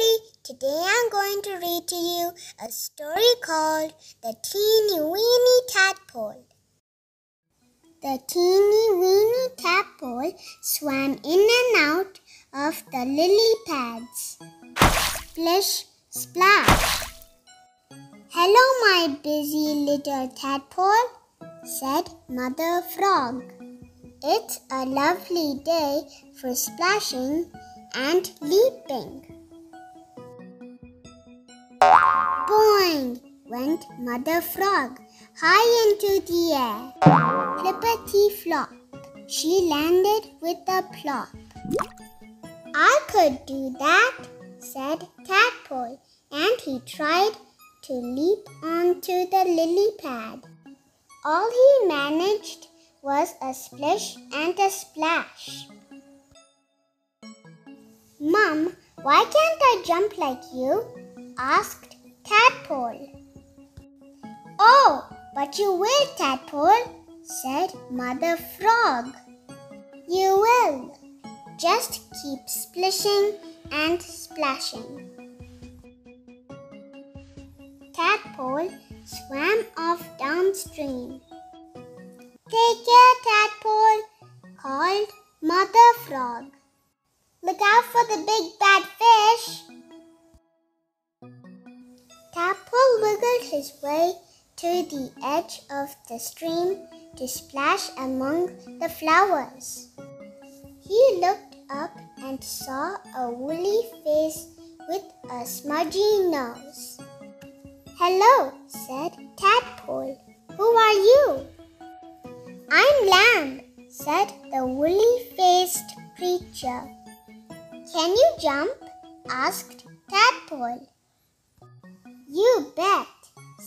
everybody. Today I'm going to read to you a story called The Teeny Weeny Tadpole. The teeny weeny tadpole swam in and out of the lily pads. Splish, splash. Hello, my busy little tadpole, said Mother Frog. It's a lovely day for splashing and leaping. Boing went Mother Frog high into the air. Flippity flop, she landed with a plop. I could do that, said Tadpole, and he tried to leap onto the lily pad. All he managed was a splish and a splash. Mum, why can't I jump like you? Asked Tadpole. Oh, but you will, Tadpole, said Mother Frog. You will. Just keep splishing and splashing. Tadpole swam off downstream. Take care, Tadpole, called Mother Frog. Look out for the big His way to the edge of the stream to splash among the flowers. He looked up and saw a woolly face with a smudgy nose. Hello, said Tadpole. Who are you? I'm Lamb, said the woolly faced creature. Can you jump? asked Tadpole. You bet,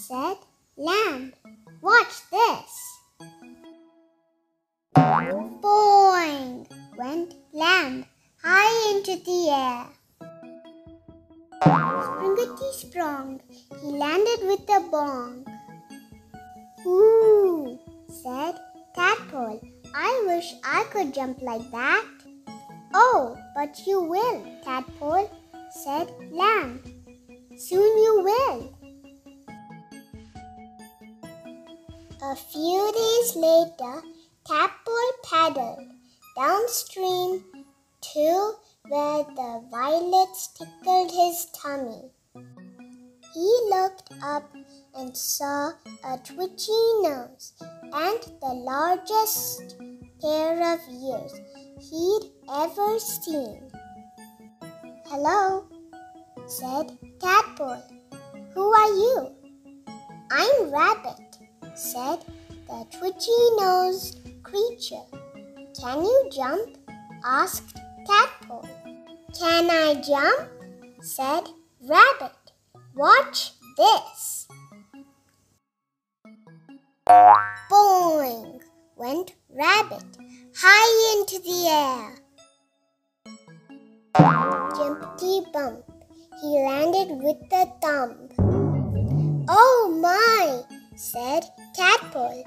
said Lamb. Watch this. Boing went Lamb high into the air. Springety sprung, he landed with a bong. Ooh, said Tadpole. I wish I could jump like that. Oh, but you will, Tadpole, said Lamb. Soon you will. A few days later, Tadpole paddled downstream to where the violets tickled his tummy. He looked up and saw a twitchy nose and the largest pair of ears he'd ever seen. Hello, said Tadpole. Who are you? I'm Rabbit, said the twitchy nosed creature. Can you jump? asked Tadpole. Can I jump? said Rabbit. Watch this. Boing went Rabbit high into the air. Jumpty bump, he landed with a thump. Oh my, said Tadpole.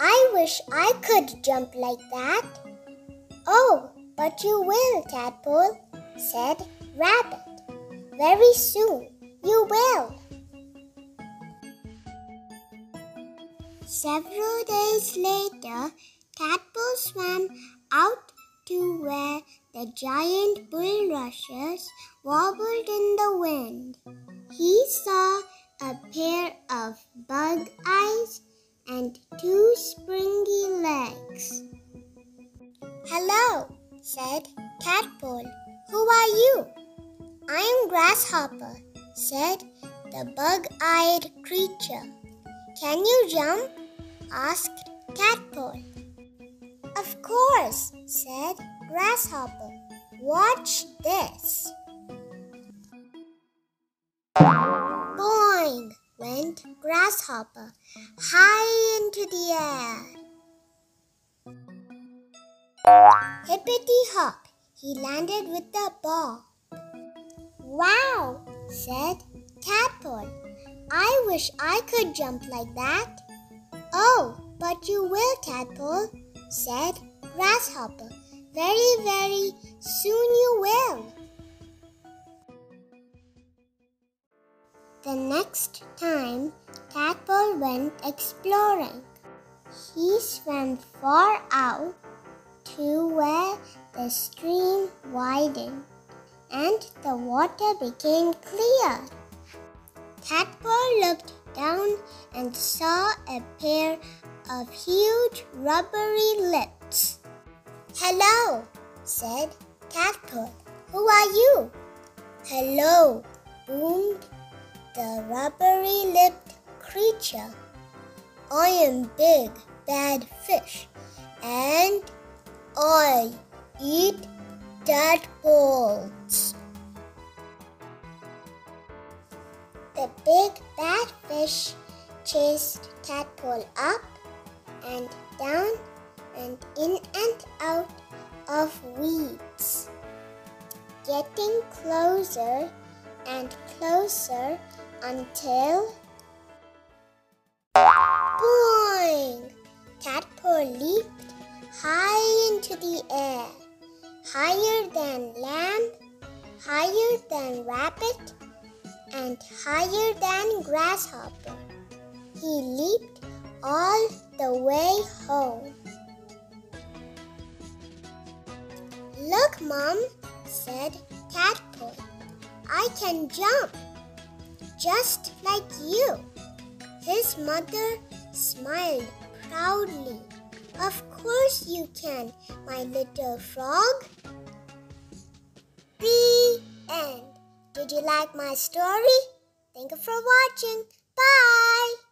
I wish I could jump like that. Oh, but you will, Tadpole, said Rabbit. Very soon you will. Several days later, Tadpole swam out to where the giant bulrushes wobbled in the wind. He saw a pair of bug said the bug eyed creature. Can you jump? asked Tadpole. Of course, said Grasshopper. Watch this. Boing went Grasshopper high into the air. Hippity hop, he landed with a ball. Wow, said Tadpole. I wish I could jump like that. Oh, but you will, Tadpole, said Grasshopper. Very, very soon you will. The next time, Tadpole went exploring. He swam far out to where the stream widened and the water became clear. Tadpole looked down and saw a pair of huge rubbery lips. Hello, said Tadpole. Who are you? Hello, boomed the rubbery lipped creature. I am Big Bad Fish and I eat tadpoles. The big bad fish chased Tadpole up and down and in and out of weeds, getting closer and closer until boing! Tadpole leaped high into the air, higher than lamb, higher than rabbit, and higher than grasshopper. He leaped all the way home. Look, Mom, said Tadpole. I can jump, just like you. His mother smiled proudly. Of course you can, my little frog. The end. Did you like my story? Thank you for watching. Bye.